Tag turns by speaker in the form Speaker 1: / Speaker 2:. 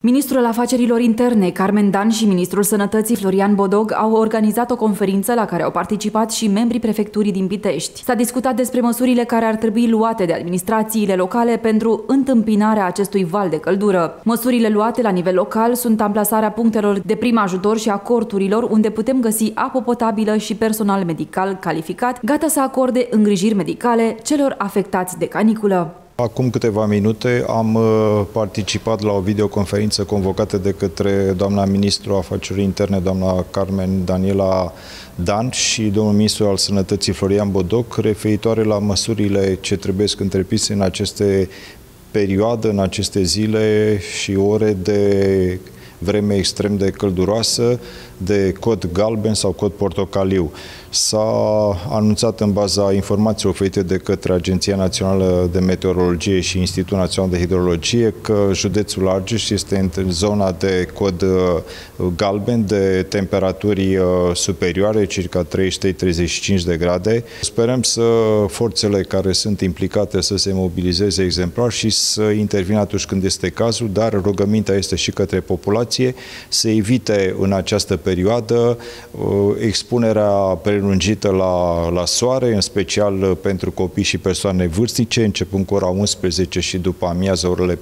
Speaker 1: Ministrul Afacerilor Interne, Carmen Dan și Ministrul Sănătății, Florian Bodog, au organizat o conferință la care au participat și membrii prefecturii din Pitești. S-a discutat despre măsurile care ar trebui luate de administrațiile locale pentru întâmpinarea acestui val de căldură. Măsurile luate la nivel local sunt amplasarea punctelor de prim ajutor și a corturilor unde putem găsi apă potabilă și personal medical calificat, gata să acorde îngrijiri medicale celor afectați de caniculă.
Speaker 2: Acum câteva minute am uh, participat la o videoconferință convocată de către doamna ministru afacerii interne, doamna Carmen Daniela Dan și domnul ministru al sănătății Florian Bodoc, referitoare la măsurile ce trebuie întreprise în aceste perioadă, în aceste zile și ore de vreme extrem de călduroasă, de cod galben sau cod portocaliu. S-a anunțat în baza informației oferite de către Agenția Națională de Meteorologie și Institutul Național de Hidrologie că județul Argeș este în zona de cod uh, galben de temperaturi uh, superioare, circa 33-35 de grade. Sperăm să forțele care sunt implicate să se mobilizeze exemplar și să intervină atunci când este cazul, dar rugămintea este și către populație să evite în această perioadă uh, expunerea prelungită la, la soare, în special pentru copii și persoane vârstnice, începând cu ora 11 și după amiază orele 4-5.